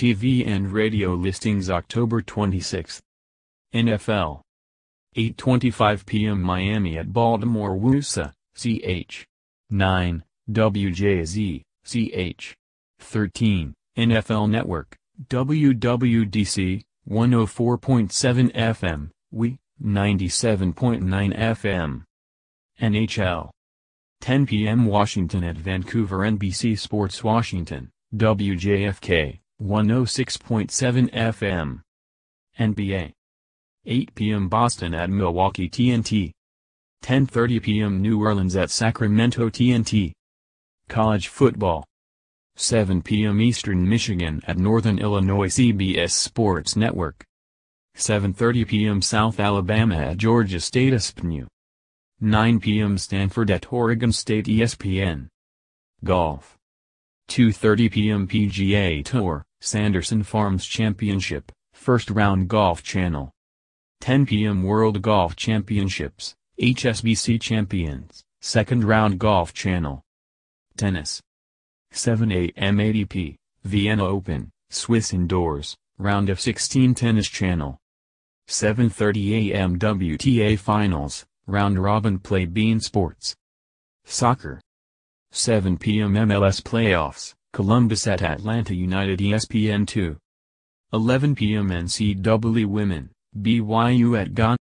TV and radio listings October 26. NFL. 8.25 p.m. Miami at Baltimore WUSA, ch. 9, WJZ, ch. 13, NFL Network, WWDC, 104.7 FM, we, 97.9 FM. NHL. 10 p.m. Washington at Vancouver NBC Sports Washington, WJFK, 106.7 FM. NBA. 8 p.m. Boston at Milwaukee TNT. 10.30 p.m. New Orleans at Sacramento TNT. College football. 7 p.m. Eastern Michigan at Northern Illinois CBS Sports Network. 7.30 p.m. South Alabama at Georgia State ESPNU. 9 p.m. Stanford at Oregon State ESPN. Golf. 2.30 p.m. PGA Tour, Sanderson Farms Championship, First Round Golf Channel. 10 p.m. World Golf Championships, HSBC Champions, Second Round Golf Channel. Tennis. 7 a.m. ATP, Vienna Open, Swiss Indoors, Round of 16 Tennis Channel. 7.30 a.m. WTA Finals, Round Robin Play beIN Sports. Soccer. 7 p.m. MLS Playoffs, Columbus at Atlanta United ESPN2. 11 p.m. NCAA Women, BYU at Ghana.